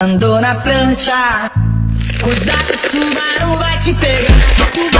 Andou na prancha, cuidado, o tubarão vai te pegar.